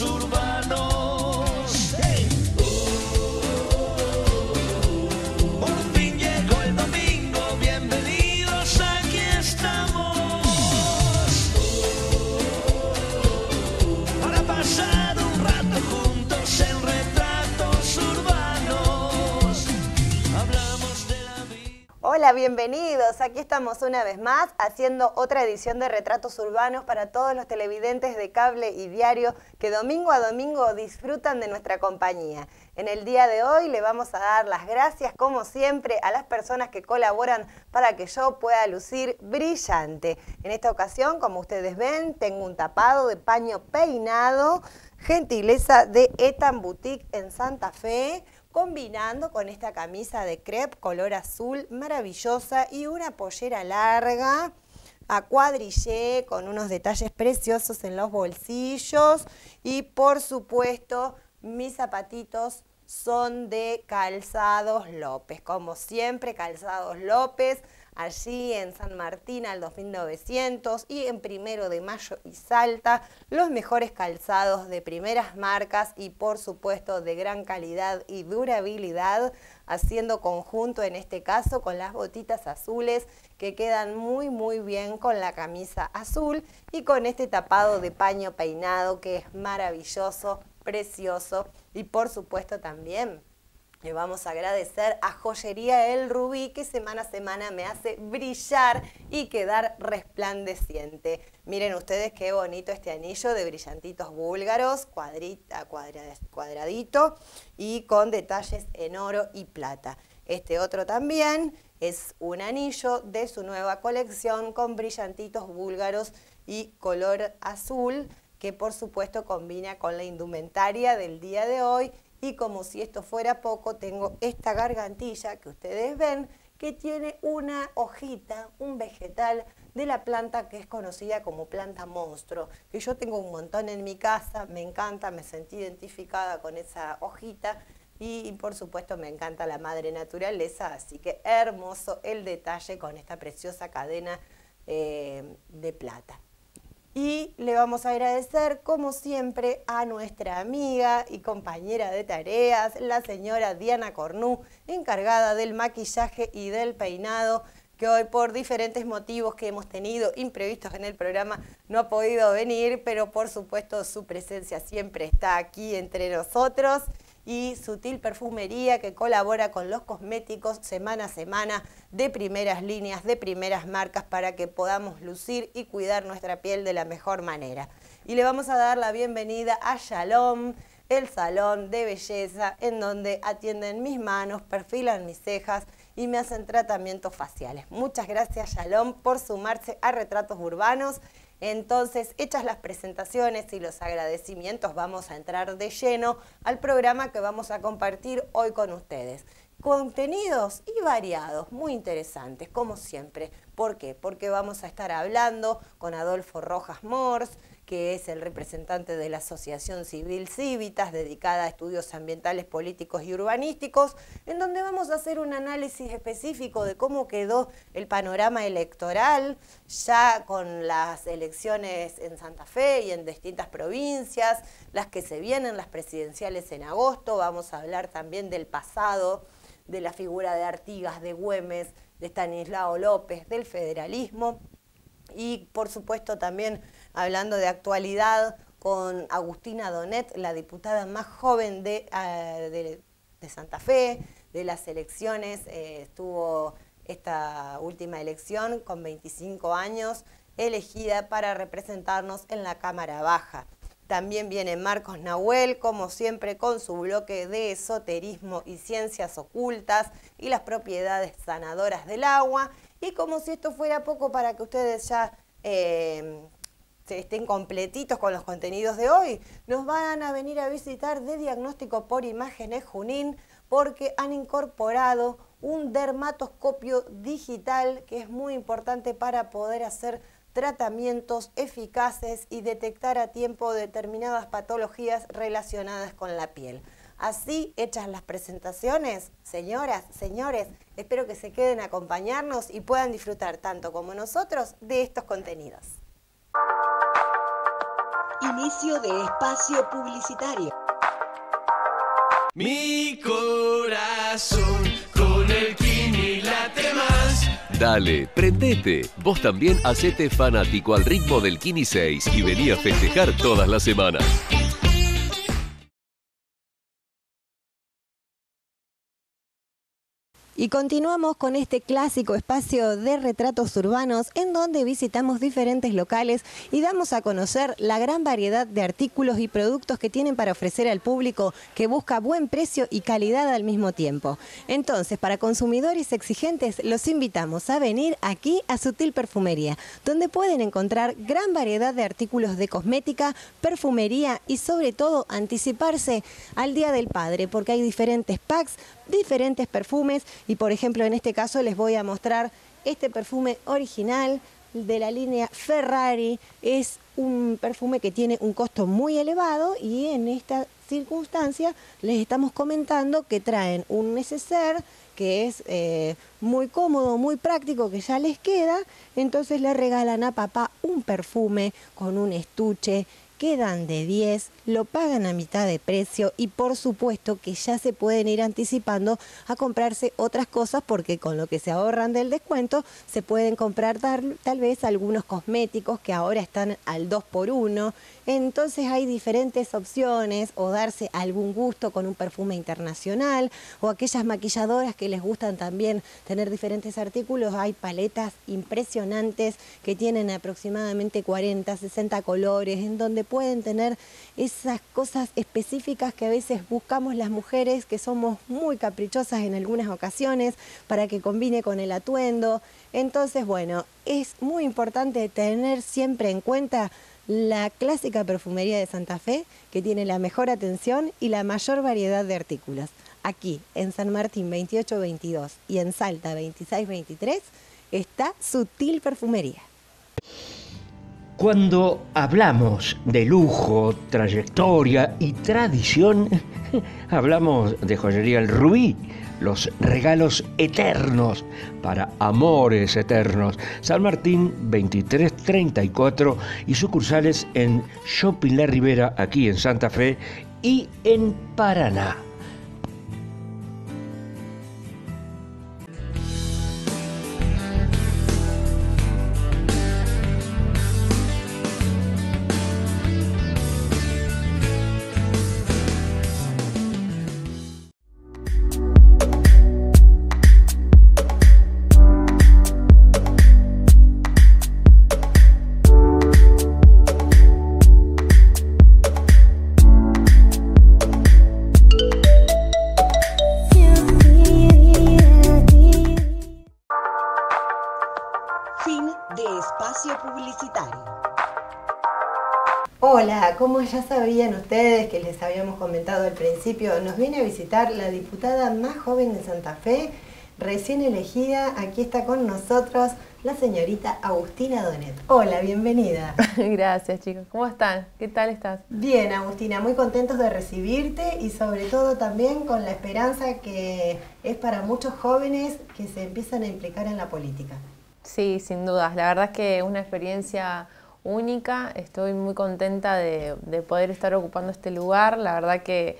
retratos Hola, bienvenidos. Aquí estamos una vez más haciendo otra edición de Retratos Urbanos para todos los televidentes de cable y diario que domingo a domingo disfrutan de nuestra compañía. En el día de hoy le vamos a dar las gracias, como siempre, a las personas que colaboran para que yo pueda lucir brillante. En esta ocasión, como ustedes ven, tengo un tapado de paño peinado, gentileza de Etan Boutique en Santa Fe combinando con esta camisa de crepe color azul maravillosa y una pollera larga a cuadrillé con unos detalles preciosos en los bolsillos. Y por supuesto mis zapatitos son de Calzados López, como siempre Calzados López allí en San Martín al 2900 y en Primero de Mayo y Salta, los mejores calzados de primeras marcas y por supuesto de gran calidad y durabilidad, haciendo conjunto en este caso con las botitas azules que quedan muy muy bien con la camisa azul y con este tapado de paño peinado que es maravilloso, precioso y por supuesto también le vamos a agradecer a Joyería El Rubí que semana a semana me hace brillar y quedar resplandeciente. Miren ustedes qué bonito este anillo de brillantitos búlgaros, cuadrita, cuadra, cuadradito y con detalles en oro y plata. Este otro también es un anillo de su nueva colección con brillantitos búlgaros y color azul que por supuesto combina con la indumentaria del día de hoy y como si esto fuera poco, tengo esta gargantilla que ustedes ven que tiene una hojita, un vegetal de la planta que es conocida como planta monstruo, que yo tengo un montón en mi casa, me encanta, me sentí identificada con esa hojita y, por supuesto me encanta la madre naturaleza, así que hermoso el detalle con esta preciosa cadena eh, de plata. Y le vamos a agradecer, como siempre, a nuestra amiga y compañera de tareas, la señora Diana Cornú, encargada del maquillaje y del peinado, que hoy por diferentes motivos que hemos tenido imprevistos en el programa no ha podido venir, pero por supuesto su presencia siempre está aquí entre nosotros y Sutil Perfumería que colabora con los cosméticos semana a semana de primeras líneas, de primeras marcas para que podamos lucir y cuidar nuestra piel de la mejor manera. Y le vamos a dar la bienvenida a Shalom, el salón de belleza en donde atienden mis manos, perfilan mis cejas y me hacen tratamientos faciales. Muchas gracias Shalom por sumarse a Retratos Urbanos entonces, hechas las presentaciones y los agradecimientos, vamos a entrar de lleno al programa que vamos a compartir hoy con ustedes. Contenidos y variados, muy interesantes, como siempre. ¿Por qué? Porque vamos a estar hablando con Adolfo Rojas Mors, que es el representante de la Asociación Civil Civitas, dedicada a estudios ambientales, políticos y urbanísticos, en donde vamos a hacer un análisis específico de cómo quedó el panorama electoral, ya con las elecciones en Santa Fe y en distintas provincias, las que se vienen, las presidenciales en agosto, vamos a hablar también del pasado, de la figura de Artigas, de Güemes, de Stanislao López, del federalismo. Y por supuesto también hablando de actualidad con Agustina Donet, la diputada más joven de, eh, de, Santa Fe, de las elecciones, eh, estuvo esta última elección con 25 años, elegida para representarnos en la Cámara Baja. También viene Marcos Nahuel, como siempre, con su bloque de esoterismo y ciencias ocultas y las propiedades sanadoras del agua. Y como si esto fuera poco para que ustedes ya eh, estén completitos con los contenidos de hoy, nos van a venir a visitar de diagnóstico por imágenes Junín porque han incorporado un dermatoscopio digital que es muy importante para poder hacer tratamientos eficaces y detectar a tiempo determinadas patologías relacionadas con la piel. Así hechas las presentaciones, señoras, señores, espero que se queden a acompañarnos y puedan disfrutar tanto como nosotros de estos contenidos. Inicio de espacio publicitario. Mi corazón con el Kini late más. Dale, prendete. Vos también hacete fanático al ritmo del Kini 6 y vení a festejar todas las semanas. Y continuamos con este clásico espacio de retratos urbanos en donde visitamos diferentes locales y damos a conocer la gran variedad de artículos y productos que tienen para ofrecer al público que busca buen precio y calidad al mismo tiempo. Entonces, para consumidores exigentes, los invitamos a venir aquí a Sutil Perfumería, donde pueden encontrar gran variedad de artículos de cosmética, perfumería y sobre todo anticiparse al Día del Padre, porque hay diferentes packs diferentes perfumes y por ejemplo en este caso les voy a mostrar este perfume original de la línea Ferrari. Es un perfume que tiene un costo muy elevado y en esta circunstancia les estamos comentando que traen un neceser que es eh, muy cómodo, muy práctico, que ya les queda, entonces le regalan a papá un perfume con un estuche quedan de 10, lo pagan a mitad de precio y por supuesto que ya se pueden ir anticipando a comprarse otras cosas porque con lo que se ahorran del descuento se pueden comprar tal, tal vez algunos cosméticos que ahora están al 2 por 1 entonces hay diferentes opciones o darse algún gusto con un perfume internacional o aquellas maquilladoras que les gustan también tener diferentes artículos. Hay paletas impresionantes que tienen aproximadamente 40, 60 colores en donde pueden tener esas cosas específicas que a veces buscamos las mujeres que somos muy caprichosas en algunas ocasiones para que combine con el atuendo. Entonces, bueno, es muy importante tener siempre en cuenta la clásica perfumería de Santa Fe, que tiene la mejor atención y la mayor variedad de artículos. Aquí, en San Martín 2822 y en Salta 2623, está Sutil Perfumería. Cuando hablamos de lujo, trayectoria y tradición, hablamos de joyería El Rubí, los regalos eternos para amores eternos. San Martín 2334 y sucursales en Shopping La Ribera, aquí en Santa Fe y en Paraná. Hola, como ya sabían ustedes que les habíamos comentado al principio, nos viene a visitar la diputada más joven de Santa Fe, recién elegida. Aquí está con nosotros la señorita Agustina Donet. Hola, bienvenida. Gracias chicos. ¿Cómo están? ¿Qué tal estás? Bien, Agustina, muy contentos de recibirte y sobre todo también con la esperanza que es para muchos jóvenes que se empiezan a implicar en la política. Sí, sin dudas. La verdad es que es una experiencia única. Estoy muy contenta de, de poder estar ocupando este lugar. La verdad que,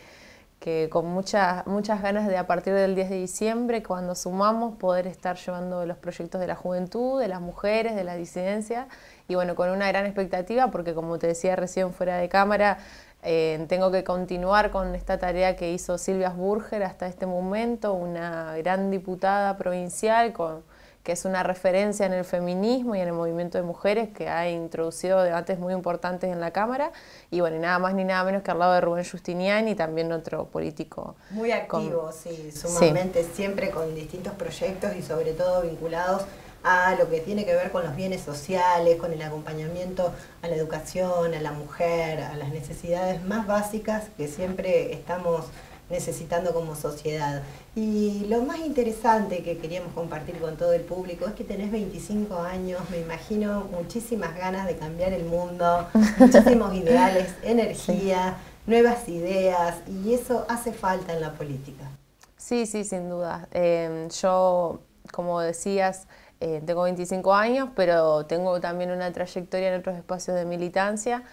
que con muchas, muchas ganas de a partir del 10 de diciembre, cuando sumamos, poder estar llevando los proyectos de la juventud, de las mujeres, de la disidencia. Y bueno, con una gran expectativa, porque como te decía recién fuera de cámara, eh, tengo que continuar con esta tarea que hizo Silvia Burger hasta este momento, una gran diputada provincial con que es una referencia en el feminismo y en el movimiento de mujeres que ha introducido debates muy importantes en la Cámara y bueno, nada más ni nada menos que al lado de Rubén Justiniani y también otro político. Muy activo, sí, sumamente, siempre con distintos proyectos y sobre todo vinculados a lo que tiene que ver con los bienes sociales, con el acompañamiento a la educación, a la mujer, a las necesidades más básicas que siempre estamos necesitando como sociedad. Y lo más interesante que queríamos compartir con todo el público es que tenés 25 años, me imagino muchísimas ganas de cambiar el mundo, muchísimos ideales, energía, nuevas ideas, y eso hace falta en la política. Sí, sí, sin duda. Eh, yo, como decías, eh, tengo 25 años, pero tengo también una trayectoria en otros espacios de militancia.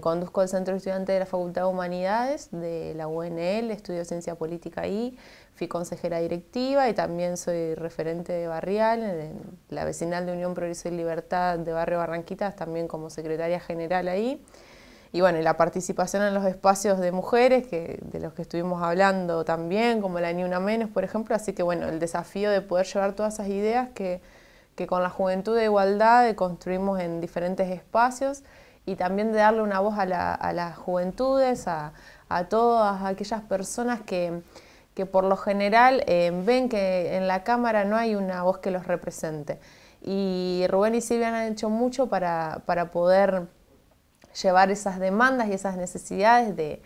Conduzco el Centro Estudiante de la Facultad de Humanidades de la UNL, estudio Ciencia Política ahí, fui consejera directiva y también soy referente de barrial en la vecinal de Unión Progreso y Libertad de Barrio Barranquitas, también como secretaria general ahí. Y bueno, la participación en los espacios de mujeres, que, de los que estuvimos hablando también, como la Ni Una Menos, por ejemplo. Así que bueno, el desafío de poder llevar todas esas ideas que, que con la Juventud de Igualdad construimos en diferentes espacios y también de darle una voz a, las juventudes, a, todas aquellas personas que, que por lo general eh, ven que en la Cámara no hay una voz que los represente. Y Rubén y Silvia han hecho mucho para, para poder llevar esas demandas y esas necesidades de,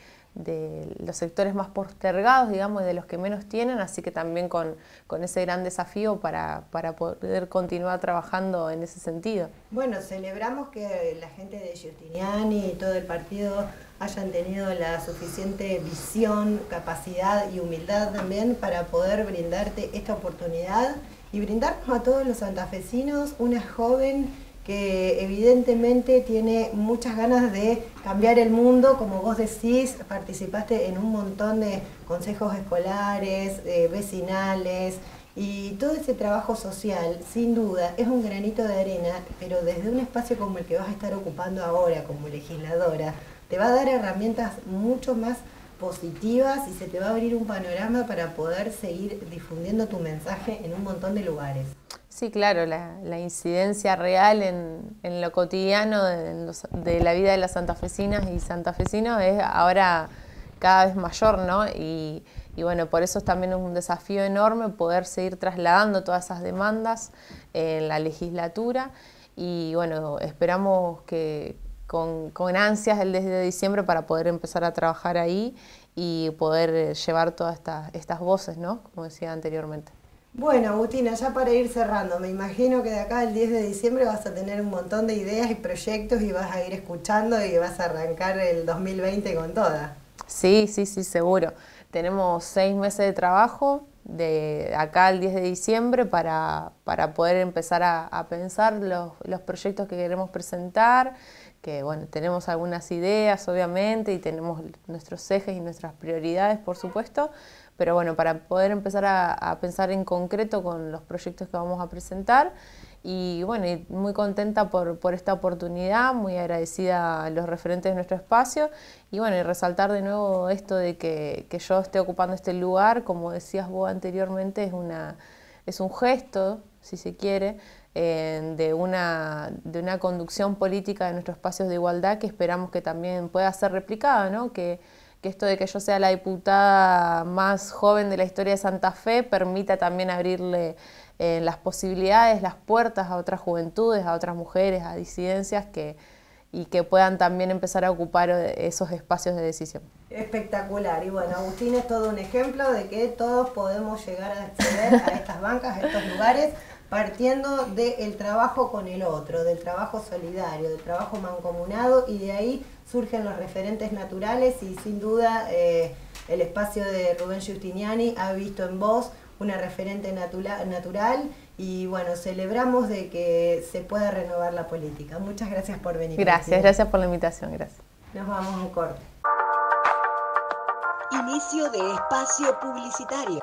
los sectores más postergados, digamos, de los que menos tienen, así que también con, ese gran desafío para, poder continuar trabajando en ese sentido. Bueno, celebramos que la gente de Giustiniani y todo el partido hayan tenido la suficiente visión, capacidad y humildad también para poder brindarte esta oportunidad y brindarnos a todos los santafesinos una joven que evidentemente tiene muchas ganas de cambiar el mundo, como vos decís, participaste en un montón de consejos escolares, vecinales, y todo ese trabajo social, sin duda, es un granito de arena, pero desde un espacio como el que vas a estar ocupando ahora como legisladora, te va a dar herramientas mucho más positivas y se te va a abrir un panorama para poder seguir difundiendo tu mensaje en un montón de lugares. Sí, claro, la, incidencia real en, lo cotidiano de, la vida de las santafesinas y santafesinos es ahora cada vez mayor, ¿no? Y, bueno, por eso es también un desafío enorme poder seguir trasladando todas esas demandas en la legislatura y bueno, esperamos que con, ansias el desde diciembre para poder empezar a trabajar ahí y poder llevar todas estas, estas voces, ¿no? Como decía anteriormente. Bueno, Agustina, ya para ir cerrando, me imagino que de acá al 10 de diciembre vas a tener un montón de ideas y proyectos y vas a ir escuchando y vas a arrancar el 2020 con todas. Sí, sí, sí, seguro. Tenemos seis meses de trabajo de acá al 10 de diciembre para, poder empezar a, pensar los, los, proyectos que queremos presentar, que bueno, tenemos algunas ideas obviamente y tenemos nuestros ejes y nuestras prioridades por supuesto, pero bueno, para poder empezar a, pensar en concreto con los proyectos que vamos a presentar. Y bueno, muy contenta por, esta oportunidad, muy agradecida a los referentes de nuestro espacio. Y bueno, y resaltar de nuevo esto de que, yo esté ocupando este lugar, como decías vos anteriormente, es, una, es un gesto, si se quiere, eh, de, una, de una conducción política de nuestros espacios de igualdad que esperamos que también pueda ser replicada, ¿no? Que, que esto de que yo sea la diputada más joven de la historia de Santa Fe permita también abrirle eh, las posibilidades, las puertas a otras juventudes, a otras mujeres, a disidencias que, y que puedan también empezar a ocupar eh, esos espacios de decisión. Espectacular. Y bueno, Agustín es todo un ejemplo de que todos podemos llegar a acceder a estas bancas, a estos lugares, partiendo del trabajo con el otro, del trabajo solidario, del trabajo mancomunado y de ahí surgen los referentes naturales y sin duda eh, el espacio de Rubén Giustiniani ha visto en vos una referente natural y bueno, celebramos de que se pueda renovar la política. Muchas gracias por venir. Gracias, gracias por la invitación, gracias. Nos vamos a un corte. Inicio de espacio publicitario.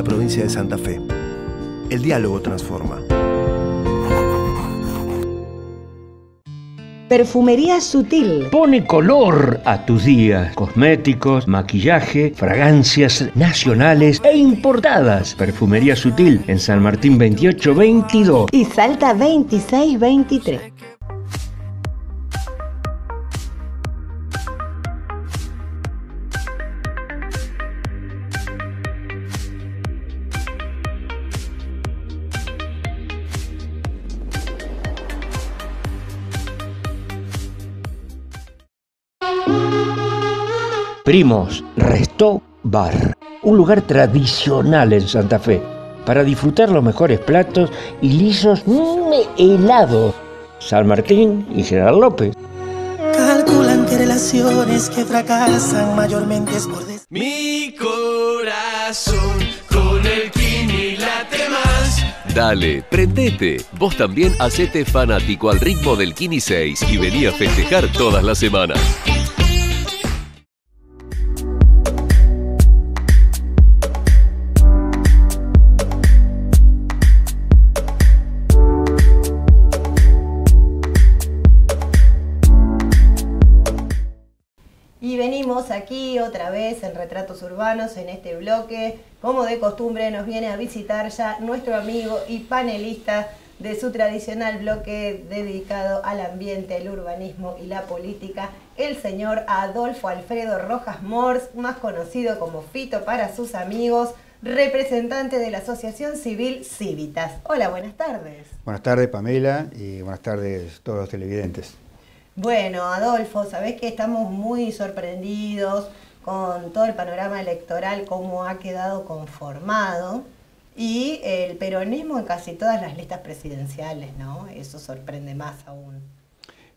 La provincia de Santa Fe. El diálogo transforma. Perfumería sutil. Pone color a tus días. Cosméticos, maquillaje, fragancias nacionales e importadas. Perfumería sutil en San Martín 2822 y Salta 2623. Primos Resto Bar, un lugar tradicional en Santa Fe para disfrutar los mejores platos y lisos helados. San Martín y General López. Calculan que relaciones que fracasan mayormente es por des- Mi corazón con el Kini late más. Dale, prendete. Vos también hacete fanático al ritmo del Kini 6 y vení a festejar todas las semanas. Otra vez en Retratos Urbanos en este bloque. Como de costumbre nos viene a visitar ya nuestro amigo y panelista de su tradicional bloque dedicado al ambiente, el urbanismo y la política, el señor Adolfo Alfredo Rojas Mors, más conocido como Fito para sus amigos, representante de la Asociación Civil Civitas. Hola, buenas tardes. Buenas tardes, Pamela, y buenas tardes a todos los televidentes. Bueno, Adolfo, sabés que estamos muy sorprendidos con todo el panorama electoral, cómo ha quedado conformado y el peronismo en casi todas las listas presidenciales, ¿no? Eso sorprende más aún.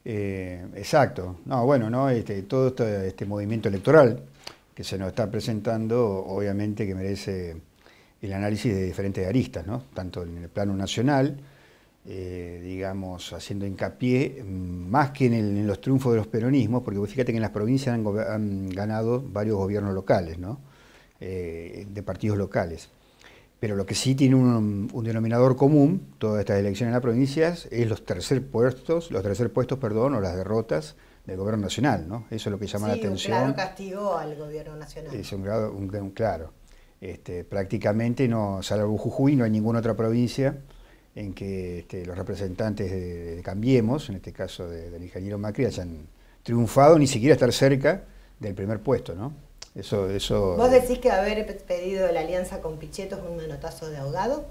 Eh, exacto. No, bueno, ¿no? Este, todo este, este movimiento electoral que se nos está presentando, obviamente que merece el análisis de diferentes aristas, ¿no? Tanto en el plano nacional, eh, digamos, haciendo hincapié, mm, más que en, el- en los triunfos de los peronismos, porque fíjate que en las provincias han, ganado varios gobiernos locales, ¿no? Eh, de partidos locales. Pero lo que sí tiene un, un denominador común, todas estas elecciones en las provincias, es los tercer puestos, los tercer puestos, perdón, o las derrotas del gobierno nacional, ¿no? Eso es lo que llama la sí, un atención. claro castigo al gobierno nacional. Es un grado, un, un claro. Este, prácticamente no, salvo Jujuy, no hay ninguna otra provincia en que este, los representantes de, de Cambiemos, en este caso de- del ingeniero Macri, hayan triunfado ni siquiera estar cerca del primer puesto, ¿no? Eso, eso. ¿Vos decís que haber pedido la alianza con Pichetto es un manotazo de ahogado?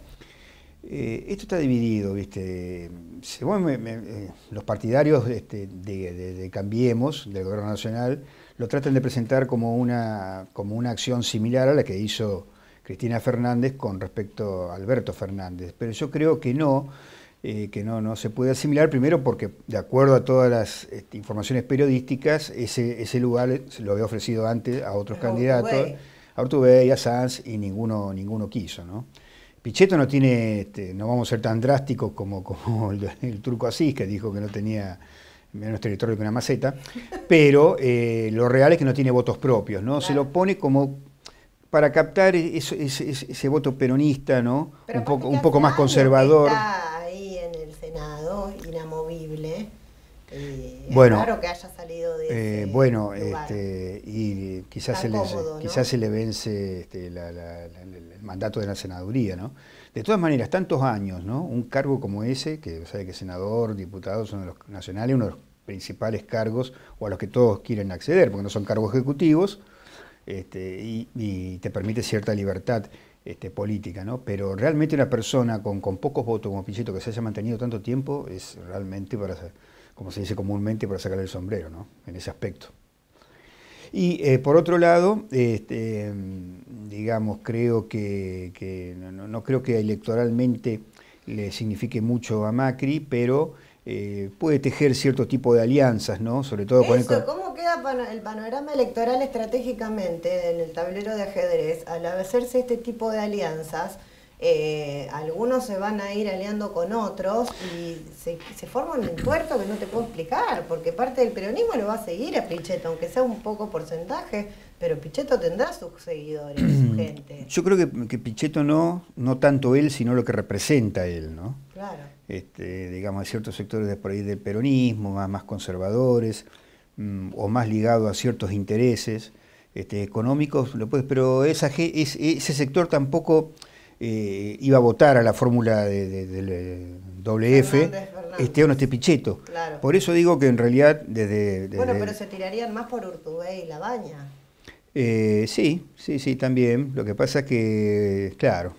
Eh, esto está dividido, ¿viste? Se- bueno, me- me- eh, los partidarios este, de, de- de Cambiemos, del Gobierno Nacional, lo tratan de presentar como una, como una acción similar a la que hizo Cristina Fernández con respecto a Alberto Fernández. Pero yo creo que no, eh, que no, no se puede asimilar, primero porque, de acuerdo a todas las este, informaciones periodísticas, ese, ese lugar se lo había ofrecido antes a otros Pero candidatos, a Urtubey, a Sanz, y ninguno, ninguno quiso, ¿no? Pichetto no tiene, este, no vamos a ser tan drásticos como, como el, el turco Asís, que dijo que no tenía menos territorio que una maceta, pero eh, lo real es que no tiene votos propios, ¿no? Se lo pone como para captar eso- ese, ese- ese voto peronista, ¿no? Pero un poco, un más conservador. Está ahí en el Senado, inamovible. y Bueno, es raro que haya salido de Eh, bueno, lugar. este, y quizás, se le, quizás se le vence este, la- la- la- el mandato de la senaduría, ¿no? De todas maneras, tantos años, ¿no? Un cargo como ese, que sabe que senador, diputado, son de los nacionales, uno de los principales cargos o a los que todos quieren acceder, porque no son cargos ejecutivos, este, y, te permite cierta libertad este, política, ¿no? Pero realmente una persona con, con pocos votos como Pichetto que se haya mantenido tanto tiempo es realmente para, como se dice comúnmente, para sacarle el sombrero, ¿no? En ese aspecto. Y eh, por otro lado, este, digamos, creo que, no creo que electoralmente le signifique mucho a Macri, pero eh, puede tejer cierto tipo de alianzas, ¿no? Sobre todo con el- Eso, ¿cómo queda pano- el panorama electoral estratégicamente en el tablero de ajedrez? Al hacerse este tipo de alianzas, eh, algunos se van a ir aliando con otros y se, se forma un puerto que no te puedo explicar, porque parte del peronismo le va a seguir a Pichetto, aunque sea un poco porcentaje, pero Pichetto tendrá sus seguidores, su gente. Yo creo que, que Pichetto no, no tanto él, sino lo que representa él, ¿no? Claro. Este, digamos, hay ciertos sectores de por ahí del peronismo, más, más conservadores, mm, o más ligados a ciertos intereses este, económicos, lo puedes, pero esa, es- ese sector tampoco eh, iba a votar a la fórmula de- de- del eh, doble F, Fernández, Fernández. esté o no esté Pichetto. Claro. Por eso digo que en realidad desde... Bueno, pero se tirarían más por Urtubey y La Baña. eh, sí, sí, sí, también. Lo que pasa es que, claro,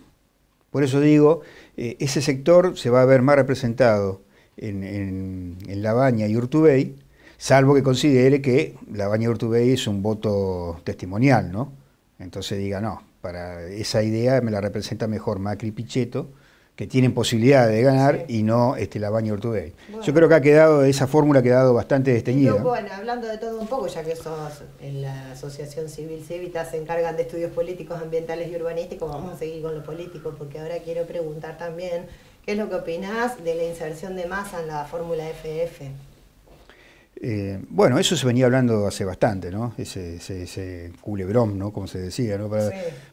por eso digo, eh, ese sector se va a ver más representado en, en, en y Urtubey, salvo que considere que la Baña Urtubey es un voto testimonial, ¿no? Entonces diga, no, para esa idea me la representa mejor Macri y Pichetto, que tienen posibilidad de ganar y no este, la Baña Urtubey. Yo creo que ha quedado, esa fórmula ha quedado bastante desteñida. bueno, hablando de todo un poco, ya que sos en la Asociación Civil Cívica se encargan de estudios políticos, ambientales y urbanísticos, vamos a seguir con lo político, porque ahora quiero preguntar también, ¿qué es lo que opinás de la inserción de masa en la fórmula FF? Eh, bueno, eso se venía hablando hace bastante, ¿no? Ese, ese, culebrón, ¿no? Como se decía, ¿no?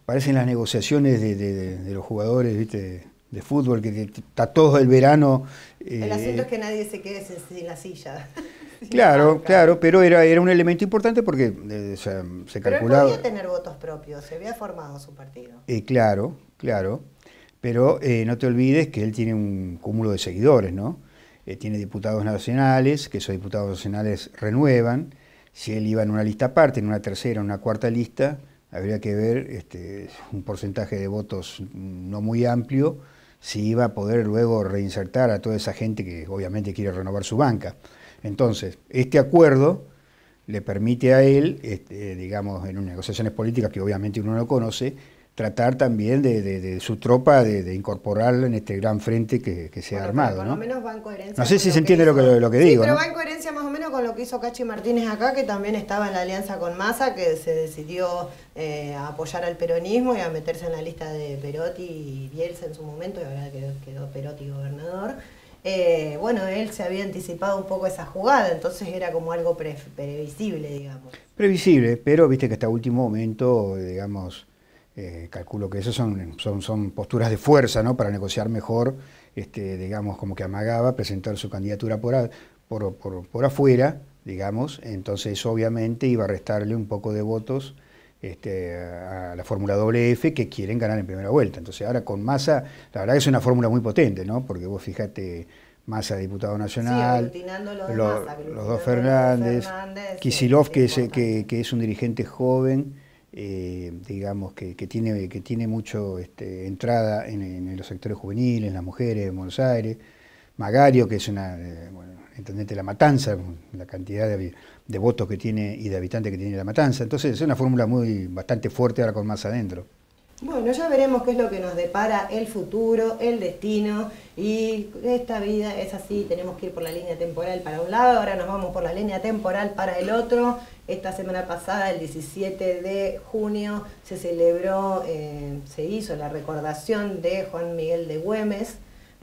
Parecen las negociaciones de, de los jugadores, ¿viste? De fútbol, que, está todo el verano. el eh, asunto es que nadie se quede sin, la silla. claro, claro, pero era, era un elemento importante porque eh, se calculaba. Pero podía tener votos propios, se había formado su partido. Eh, claro, claro. Pero no te olvides que él tiene un cúmulo de seguidores, ¿no? tiene diputados nacionales, que esos diputados nacionales renuevan. Si él iba en una lista aparte, en una tercera, en una cuarta lista, habría que ver este, un porcentaje de votos no muy amplio si iba a poder luego reinsertar a toda esa gente que obviamente quiere renovar su banca. Entonces, este acuerdo le permite a él, este, digamos, en negociaciones políticas que obviamente uno no conoce, tratar también de, su tropa, de, incorporarla en este gran frente que, se ha armado. ¿no? menos va en coherencia. No sé si se entiende lo, que, lo que digo. Pero va en coherencia más o menos con lo que hizo Cachi Martínez acá, que también estaba en la alianza con Massa, que se decidió eh, a apoyar al peronismo y a meterse en la lista de Perotti y Bielsa en su momento, y ahora quedó, quedó Perotti gobernador. Eh, bueno, él se había anticipado un poco esa jugada, entonces era como algo previsible, digamos. Previsible, pero viste que hasta último momento, digamos, eh, calculo que eso son, son, son, posturas de fuerza, ¿no? Para negociar mejor, este, digamos, como que amagaba presentar su candidatura por, por, por, afuera, digamos, entonces obviamente iba a restarle un poco de votos este, a la fórmula WF que quieren ganar en primera vuelta. Entonces ahora con Massa, la verdad que es una fórmula muy potente, ¿no? Porque vos fíjate, Massa diputado nacional, los, dos Fernández, Kisilov, que, es, que, que es un dirigente joven, eh, digamos, que, tiene, que tiene mucho este, entrada en, los sectores juveniles, en las mujeres en Buenos Aires, Magario, que es una, eh, bueno, entendete, la matanza, la cantidad de, votos que tiene y de habitantes que tiene la matanza. Entonces es una fórmula muy bastante fuerte ahora con más adentro. Bueno, ya veremos qué es lo que nos depara el futuro, el destino y esta vida es así, tenemos que ir por la línea temporal para un lado, ahora nos vamos por la línea temporal para el otro. Esta semana pasada, el 17 de junio, se celebró, eh, se hizo la recordación de Juan Miguel de Güemes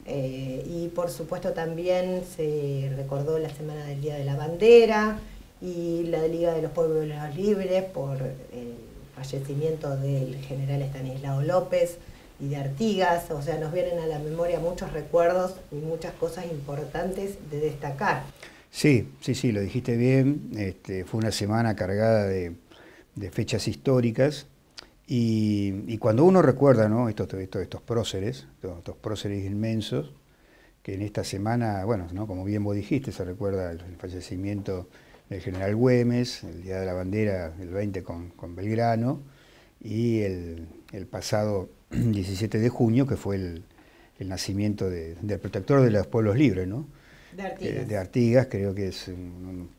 eh, y por supuesto también se recordó la Semana del Día de la Bandera y la Liga de los Pueblos Libres por... Eh, fallecimiento del general Estanislao López y de Artigas, o sea, nos vienen a la memoria muchos recuerdos y muchas cosas importantes de destacar. Sí, sí, sí, lo dijiste bien, este, fue una semana cargada de, fechas históricas y, cuando uno recuerda ¿no? estos, estos, estos próceres, estos, próceres inmensos, que en esta semana, bueno, ¿no? como bien vos dijiste, se recuerda el fallecimiento el general Güemes, el Día de la Bandera, el 20 con, Belgrano, y el, pasado 17 de junio, que fue el, nacimiento del protector de los pueblos libres, ¿no? De Artigas. Eh, de Artigas, creo que es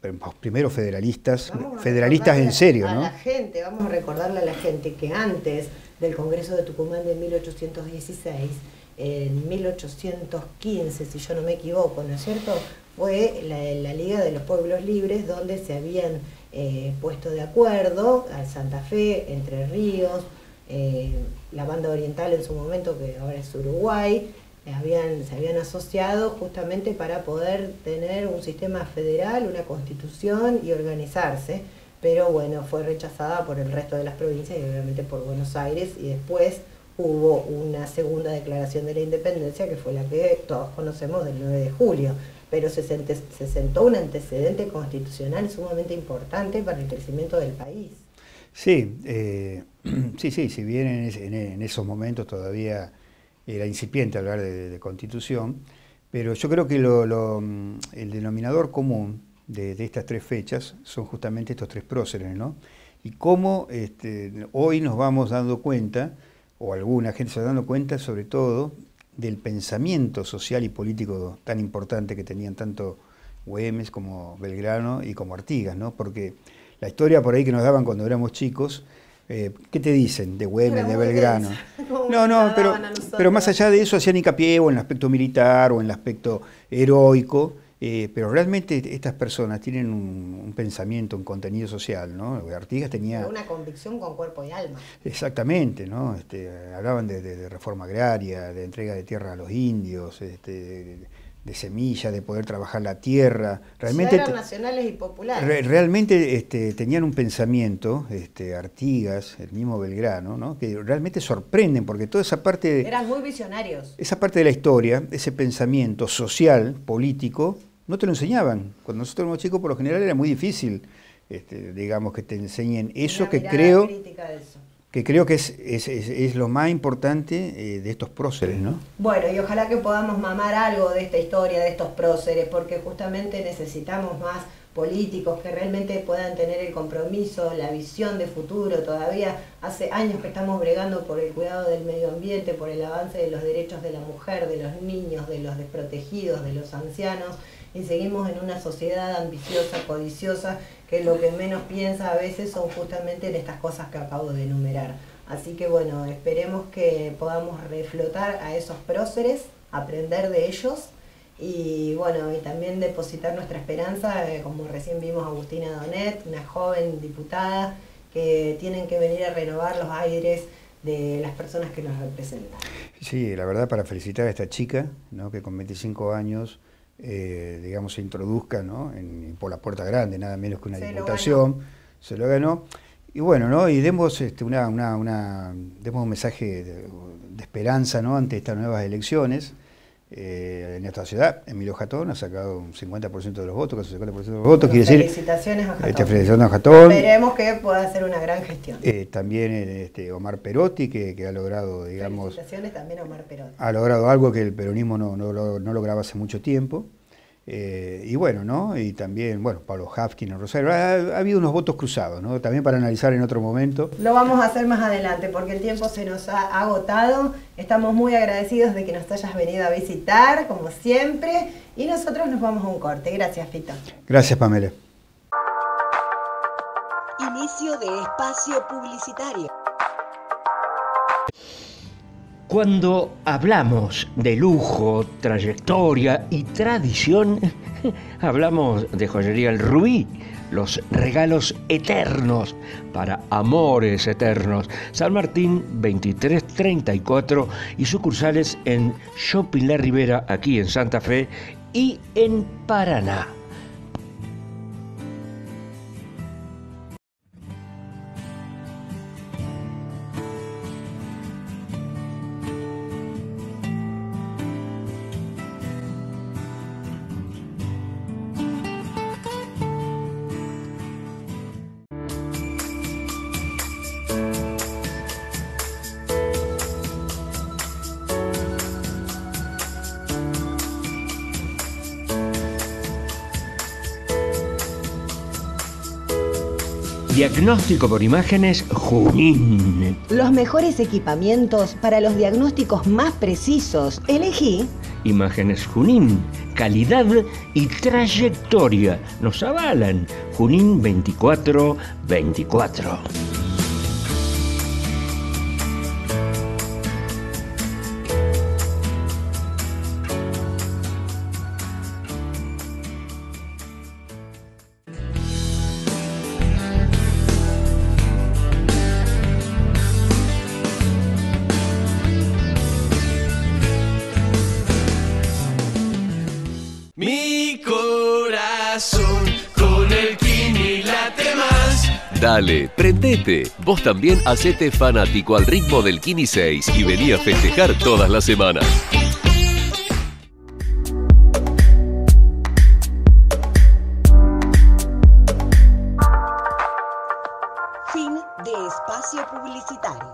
los primeros federalistas, federalistas en serio, a ¿no? la gente, vamos a recordarle a la gente que antes del Congreso de Tucumán de 1816, en 1815, si yo no me equivoco, ¿no es cierto? fue la, Liga de los Pueblos Libres, donde se habían eh, puesto de acuerdo a Santa Fe, Entre Ríos, eh, la banda oriental en su momento, que ahora es Uruguay, se habían asociado justamente para poder tener un sistema federal, una constitución y organizarse, pero bueno, fue rechazada por el resto de las provincias y obviamente por Buenos Aires y después hubo una segunda declaración de la independencia que fue la que todos conocemos del 9 de julio pero se, sentó un antecedente constitucional sumamente importante para el crecimiento del país. Sí, eh, sí, sí, si bien en, esos momentos todavía era incipiente hablar de, constitución, pero yo creo que el denominador común de, estas tres fechas son justamente estos tres próceres, ¿no? Y cómo este, hoy nos vamos dando cuenta, o alguna gente se va dando cuenta sobre todo, del pensamiento social y político tan importante que tenían tanto Güemes, como Belgrano y como Artigas, ¿no? Porque la historia por ahí que nos daban cuando éramos chicos, eh, ¿qué te dicen de Güemes, de Belgrano? No, no, pero, pero más allá de eso hacían hincapié o en el aspecto militar o en el aspecto heroico, eh, pero realmente estas personas tienen un, pensamiento, un contenido social, ¿no? Artigas tenía... Una convicción con cuerpo y alma. Exactamente, ¿no? Este, hablaban de, reforma agraria, de entrega de tierra a los indios, este, de, semillas, de poder trabajar la tierra. Realmente, eran nacionales y populares. realmente este, tenían un pensamiento, este, Artigas, el mismo Belgrano, ¿no? que realmente sorprenden, porque toda esa parte... Eran muy visionarios. Esa parte de la historia, ese pensamiento social, político, no te lo enseñañaban. Cuando nosotros éramos chicos, por lo general era muy difícil, este, digamos, que te enseñen eso que creo, que creo que es, es, lo más importante eh, de estos próceres, ¿no? Bueno, y ojalá que podamos mamar algo de esta historia, de estos próceres, porque justamente necesitamos más políticos que realmente puedan tener el compromiso, la visión de futuro. Todavía hace años que estamos bregando por el cuidado del medio ambiente, por el avance de los derechos de la mujer, de los niños, de los desprotegidos, de los ancianos y seguimos en una sociedad ambiciosa, codiciosa, que lo que menos piensa a veces son justamente en estas cosas que acabo de enumerar. Así que bueno, esperemos que podamos reflotar a esos próceres, aprender de ellos y bueno, y también depositar nuestra esperanza, eh, como recién vimos Agustina Donet, una joven diputada, que tienen que venir a renovar los aires de las personas que nos representan. Sí, la verdad para felicitar a esta chica, ¿no? que con 25 años eh, digamos, se introduzca ¿no? por la puerta grande, nada menos que una diputación, se lo ganó. Y bueno, ¿no? y demos, este, una, una, una, demos un mensaje de, esperanza ¿no? ante estas nuevas elecciones. Eh, en esta ciudad, Emilio Jatón ha sacado un 50% de los votos, casi un 50% de los votos. Quiere felicitaciones a Jatón. Este, felicitaciones a Jatón. Esperemos que pueda hacer una gran gestión. Eh, también este, Omar Perotti, que, que, ha logrado, digamos... Felicitaciones también a Omar Perotti. Ha logrado algo que el peronismo no, no, no lograba hace mucho tiempo. Eh, y bueno, ¿no? Y también, bueno, Pablo Hafkin en Rosario. Ha, habido unos votos cruzados, ¿no? También para analizar en otro momento. Lo vamos a hacer más adelante porque el tiempo se nos ha agotado. Estamos muy agradecidos de que nos hayas venido a visitar, como siempre. Y nosotros nos vamos a un corte. Gracias, Fito. Gracias, Pamela. Inicio de espacio publicitario. Cuando hablamos de lujo, trayectoria y tradición, hablamos de joyería El Rubí, los regalos eternos para amores eternos. San Martín 2334 y sucursales en Shopping La Ribera, aquí en Santa Fe y en Paraná. Diagnóstico por imágenes Junín. Los mejores equipamientos para los diagnósticos más precisos. Elegí Imágenes Junín. Calidad y trayectoria nos avalan. Junín 2424. Dale, prendete. Vos también hacete fanático al ritmo del Kini 6 y vení a festejar todas las semanas. Fin de espacio publicitario.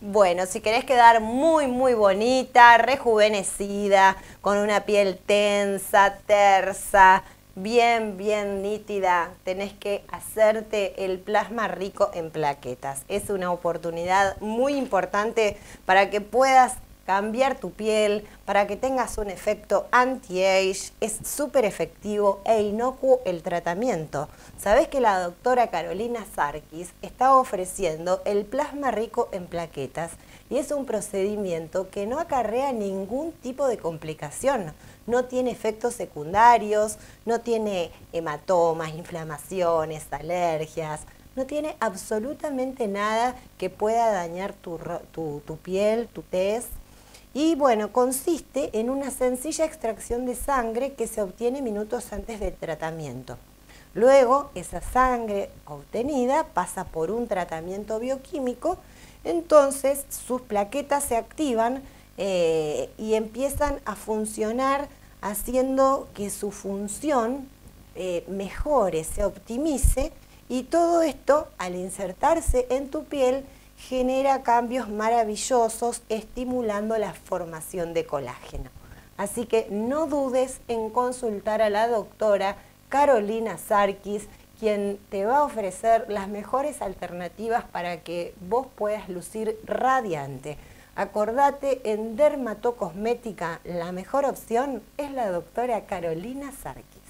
Bueno, si querés quedar muy, muy bonita, rejuvenecida, con una piel tensa, tersa, bien, bien nítida, tenés que hacerte el plasma rico en plaquetas. Es una oportunidad muy importante para que puedas cambiar tu piel para que tengas un efecto anti-age. Es súper efectivo e inocuo el tratamiento. Sabes que la doctora Carolina Sarkis está ofreciendo el plasma rico en plaquetas y es un procedimiento que no acarrea ningún tipo de complicación. No tiene efectos secundarios, no tiene hematomas, inflamaciones, alergias, no tiene absolutamente nada que pueda dañar tu, tu piel, tu tez. Y bueno, consiste en una sencilla extracción de sangre que se obtiene minutos antes del tratamiento. Luego, esa sangre obtenida pasa por un tratamiento bioquímico, entonces sus plaquetas se activan eh, y empiezan a funcionar haciendo que su función eh, mejore, se optimice y todo esto al insertarse en tu piel genera cambios maravillosos estimulando la formación de colágeno. Así que no dudes en consultar a la doctora Carolina Sarkis, quien te va a ofrecer las mejores alternativas para que vos puedas lucir radiante. Acordate, en dermatocosmética la mejor opción es la doctora Carolina Sarkis.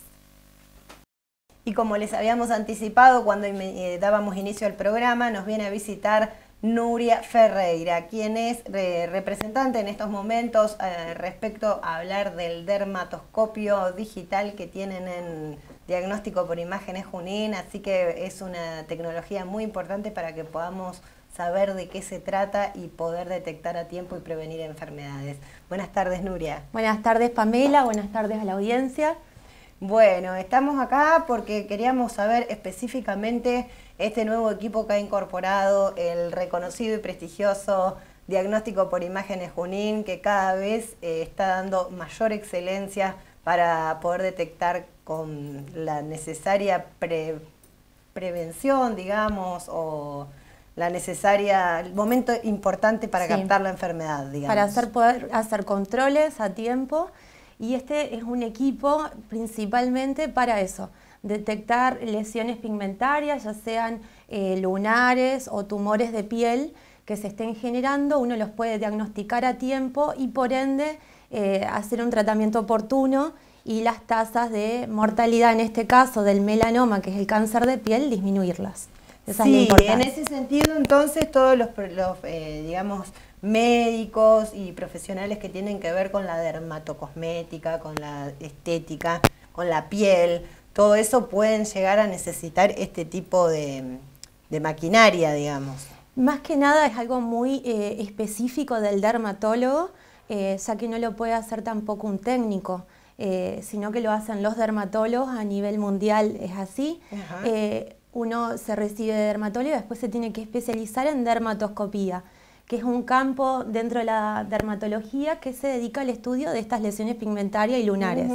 Y como les habíamos anticipado cuando eh, dábamos inicio al programa, nos viene a visitar Nuria Ferreira, quien es representante en estos momentos eh, respecto a hablar del dermatoscopio digital que tienen en diagnóstico por imágenes Junín, así que es una tecnología muy importante para que podamos saber de qué se trata y poder detectar a tiempo y prevenir enfermedades. Buenas tardes, Nuria. Buenas tardes, Pamela. Buenas tardes a la audiencia. Bueno, estamos acá porque queríamos saber específicamente este nuevo equipo que ha incorporado el reconocido y prestigioso diagnóstico por imágenes Junín, que cada vez eh, está dando mayor excelencia para poder detectar con la necesaria prevención, digamos, o la necesaria, el momento importante para captar la enfermedad, digamos. Para hacer, poder hacer controles a tiempo y este es un equipo principalmente para eso, detectar lesiones pigmentarias, ya sean eh, lunares o tumores de piel que se estén generando, uno los puede diagnosticar a tiempo y por ende eh, hacer un tratamiento oportuno y las tasas de mortalidad, en este caso del melanoma, que es el cáncer de piel, disminuirlas. Sí, en ese sentido entonces todos los, eh, digamos, médicos y profesionales que tienen que ver con la dermatocosmética, con la estética, con la piel, todo eso pueden llegar a necesitar este tipo de, maquinaria, digamos. Más que nada es algo muy eh, específico del dermatólogo, eh, ya que no lo puede hacer tampoco un técnico, eh, sino que lo hacen los dermatólogos a nivel mundial, es así. Uno se recibe de dermatólogo y después se tiene que especializar en dermatoscopía que es un campo dentro de la dermatología que se dedica al estudio de estas lesiones pigmentarias y lunares.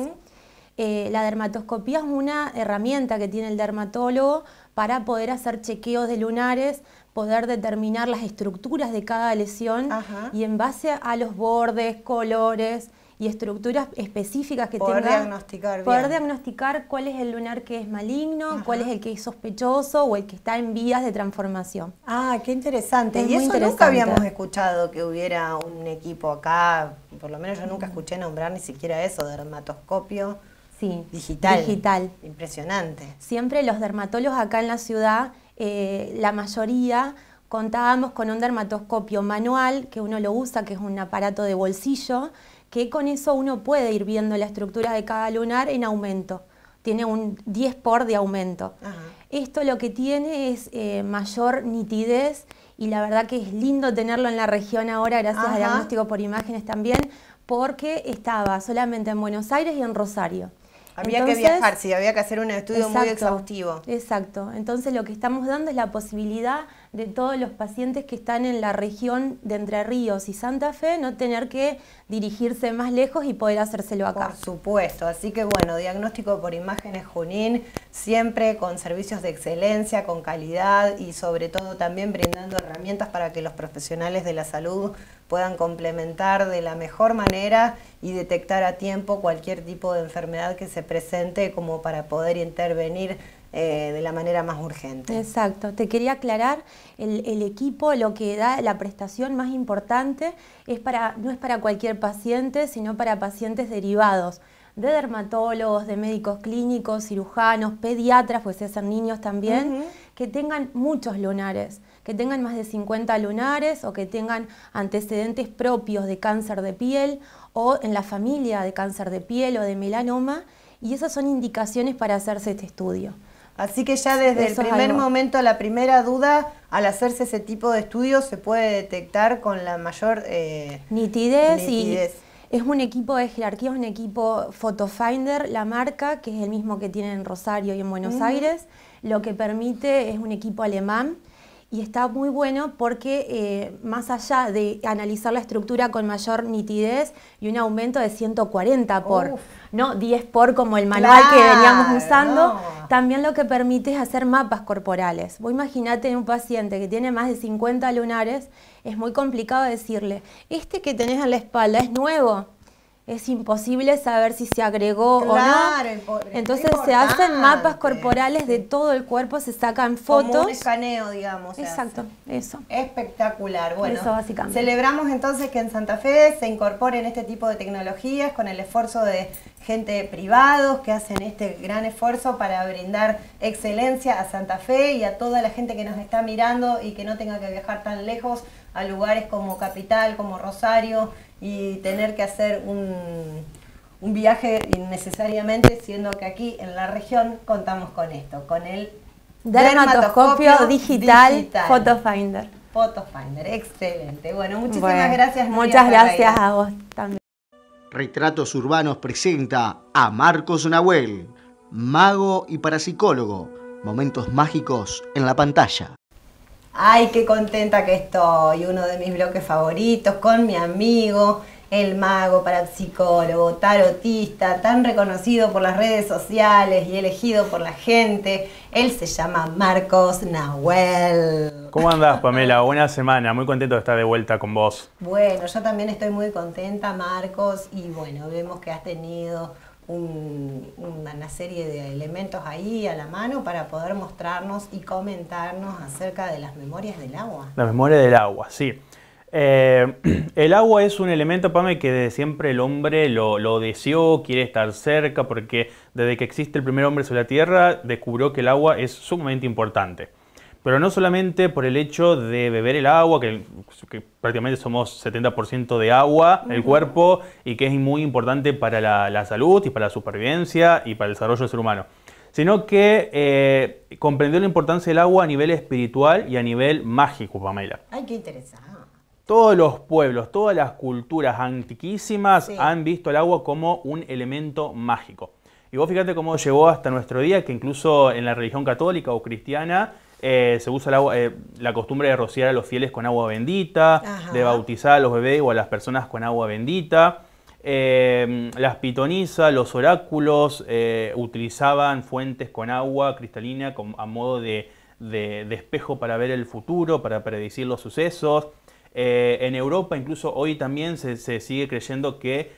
Eh, la dermatoscopía es una herramienta que tiene el dermatólogo para poder hacer chequeos de lunares, poder determinar las estructuras de cada lesión y en base a los bordes, colores, y estructuras específicas que poder diagnosticar poder diagnosticar cuál es el lunar que es maligno, cuál es el que es sospechoso o el que está en vías de transformación. Ah, qué interesante. y eso nunca habíamos escuchado que hubiera un equipo acá, por lo menos yo nunca escuché nombrar ni siquiera eso, dermatoscopio. Sí, digital. Digital. Impresionante. Siempre los dermatólogos acá en la ciudad, eh, la mayoría contábamos con un dermatoscopio manual, que uno lo usa, que es un aparato de bolsillo, que con eso uno puede ir viendo la estructura de cada lunar en aumento. Tiene un 10 por de aumento. Esto lo que tiene es eh, mayor nitidez y la verdad que es lindo tenerlo en la región ahora gracias a diagnóstico por imágenes también, porque estaba solamente en Buenos Aires y en Rosario. Había que viajar, sí, había que hacer un estudio muy exhaustivo. Exacto. Entonces lo que estamos dando es la posibilidad de todos los pacientes que están en la región de Entre Ríos y Santa Fe no tener que dirigirse más lejos y poder hacérselo acá. Por supuesto, así que bueno, diagnóstico por imágenes Junín, siempre con servicios de excelencia, con calidad y sobre todo también brindando herramientas para que los profesionales de la salud puedan complementar de la mejor manera y detectar a tiempo cualquier tipo de enfermedad que se presente como para poder intervenir eh, de la manera más urgente. Exacto, te quería aclarar, el, equipo lo que da la prestación más importante es para, no es para cualquier paciente, sino para pacientes derivados de dermatólogos, de médicos clínicos, cirujanos, pediatras, pues se hacen niños también, que tengan muchos lunares, que tengan más de 50 lunares o que tengan antecedentes propios de cáncer de piel o en la familia de cáncer de piel o de melanoma, y esas son indicaciones para hacerse este estudio. Así que ya desde el primer momento, la primera duda, al hacerse ese tipo de estudios, se puede detectar con la mayor eh, nitidez, y es un equipo de jerarquía, es un equipo PhotoFinder, la marca, que es el mismo que tienen en Rosario y en Buenos Aires, lo que permite es un equipo alemán y está muy bueno porque eh, más allá de analizar la estructura con mayor nitidez y un aumento de 140 por, no 10 por como el manual que veníamos usando, también lo que permite es hacer mapas corporales. Vos imaginate un paciente que tiene más de 50 lunares, es muy complicado decirle, este que tenés en la espalda es nuevo, es imposible saber si se agregó o no. Entonces se hacen mapas corporales de todo el cuerpo, se sacan fotos. Como un escaneo, digamos. Exacto, eso. Espectacular. Bueno, celebramos entonces que en Santa Fe se incorporen este tipo de tecnologías con el esfuerzo de gente privados que hacen este gran esfuerzo para brindar excelencia a Santa Fe y a toda la gente que nos está mirando y que no tenga que viajar tan lejos a lugares como Capital, como Rosario y tener que hacer un, un viaje innecesariamente, siendo que aquí en la región contamos con esto, con el dermatoscopio, digital, PhotoFinder. PhotoFinder, excelente. Bueno, muchísimas gracias. Muchas gracias a vos también. Retratos Urbanos presenta a Marcos Nahuel, mago y parapsicólogo. Momentos mágicos en la pantalla. Ay, qué contenta que estoy. Uno de mis bloques favoritos con mi amigo, el mago parapsicólogo, tarotista, tan reconocido por las redes sociales y elegido por la gente. Él se llama Marcos Nahuel. ¿Cómo andás, Pamela? Buena semana, muy contento de estar de vuelta con vos. Bueno, yo también estoy muy contenta, Marcos, y bueno, vemos que has tenido una serie de elementos ahí a la mano para poder mostrarnos y comentarnos acerca de las memorias del agua. La memoria del agua, sí. Eh, el agua es un elemento, Pame, que desde siempre el hombre lo, lo, deseó, quiere estar cerca, porque desde que existe el primer hombre sobre la Tierra, descubrió que el agua es sumamente importante. Pero no solamente por el hecho de beber el agua, que, prácticamente somos 70% de agua, el cuerpo, y que es muy importante para la, salud y para la supervivencia y para el desarrollo del ser humano, sino que eh, comprendió la importancia del agua a nivel espiritual y a nivel mágico, Pamela. Ay, qué interesante. Todos los pueblos, todas las culturas antiquísimas han visto el agua como un elemento mágico. Y vos fíjate cómo llegó hasta nuestro día, que incluso en la religión católica o cristiana, eh, se usa eh, la costumbre de rociar a los fieles con agua bendita, de bautizar a los bebés o a las personas con agua bendita. Eh, las pitonizas, los oráculos utilizaban fuentes con agua cristalina a modo de, espejo para ver el futuro, para predecir los sucesos. En Europa incluso hoy también se, sigue creyendo que